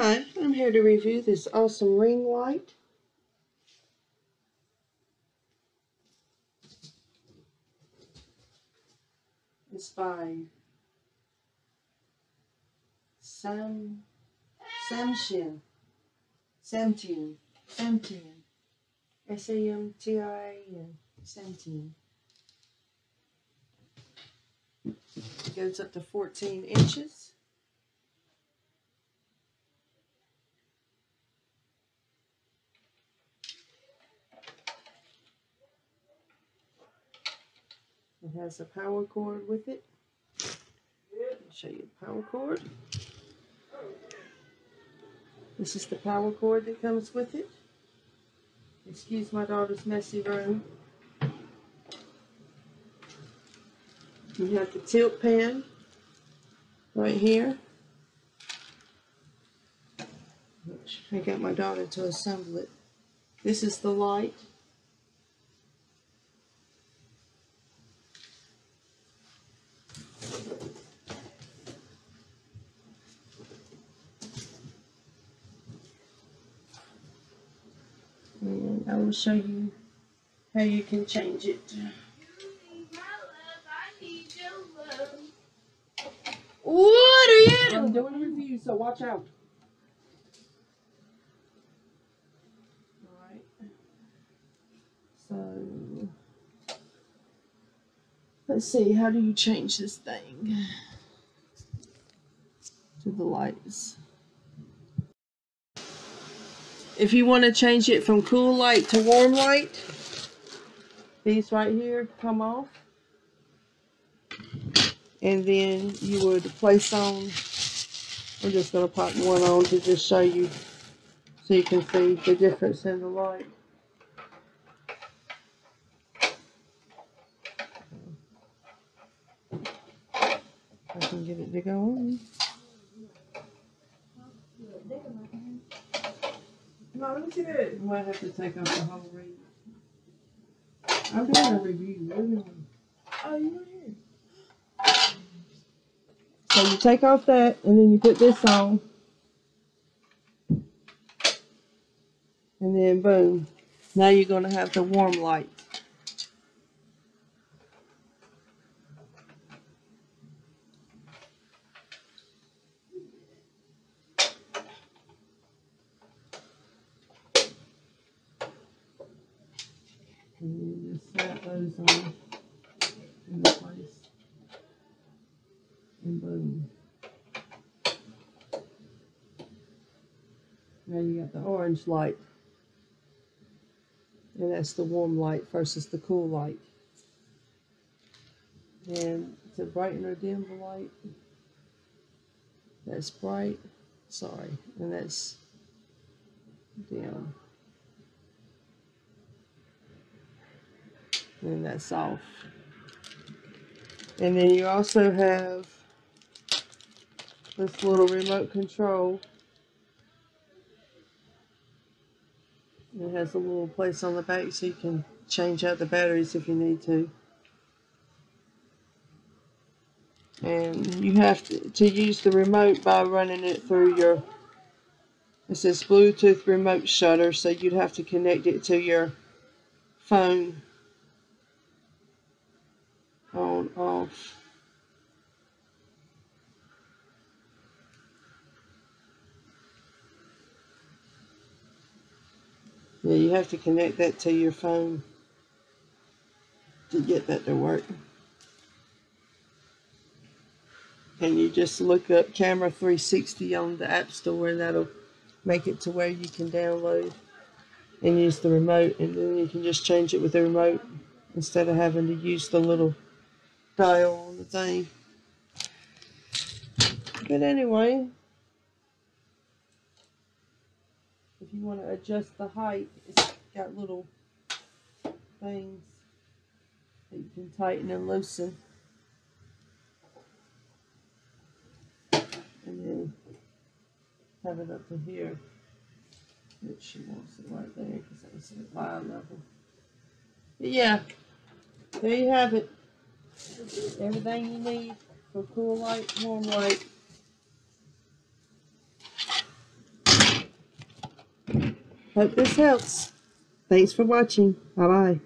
Hi, I'm here to review this awesome ring light. It's by Sam Samshin. Samtian. Samtian. S A M T I N. Samtian. It goes up to 14 inches. It has a power cord with it. I'll show you the power cord. This is the power cord that comes with it. Excuse my daughter's messy room. You have the tilt pan right here. I got my daughter to assemble it. This is the light. And I will show you how you can change it. What are you I'm doing? doing a review, so watch out. Alright. So let's see, how do you change this thing to the lights? If you want to change it from cool light to warm light, these right here come off. And then you would place on, I'm just going to pop one on to just show you so you can see the difference in the light. I can get it to go on. No, let me see that. You might have to take off the whole reed. I'm doing a review. Are oh, you? Oh, here. So you take off that and then you put this on. And then boom. Now you're gonna have the warm light. And you those on in place. And boom. Now you got the orange light. And that's the warm light versus the cool light. And to brighten or dim the light, that's bright. Sorry. And that's dim. And that's off. And then you also have this little remote control. It has a little place on the back so you can change out the batteries if you need to. And you have to, to use the remote by running it through your, it says Bluetooth remote shutter, so you'd have to connect it to your phone on off. Yeah, you have to connect that to your phone to get that to work. And you just look up Camera 360 on the App Store and that'll make it to where you can download and use the remote and then you can just change it with the remote instead of having to use the little dial on the thing. But anyway, if you want to adjust the height, it's got little things that you can tighten and loosen. And then have it up to here. But she wants it right there because that's at eye level. But yeah, there you have it. Everything you need for cool light, warm light. Hope this helps. Thanks for watching. Bye-bye.